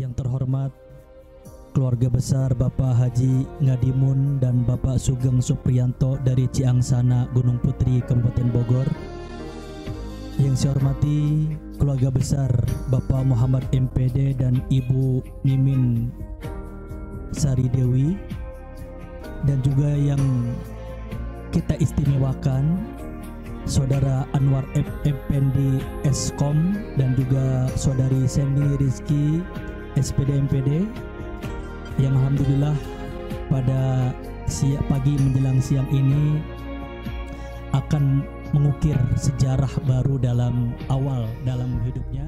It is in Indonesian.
Yang terhormat keluarga besar Bapak Haji Ngadimun dan Bapak Sugeng Supriyanto dari Ciangsana Gunung Putri Kabupaten Bogor. Yang saya hormati keluarga besar Bapak Muhammad MPD dan Ibu Mimin Sari Dewi dan juga yang kita istimewakan Saudara Anwar F. Effendi Eskom dan juga Saudari Sandy Rizky SPD MPD yang Alhamdulillah pada siang pagi menjelang siang ini akan mengukir sejarah baru dalam awal dalam hidupnya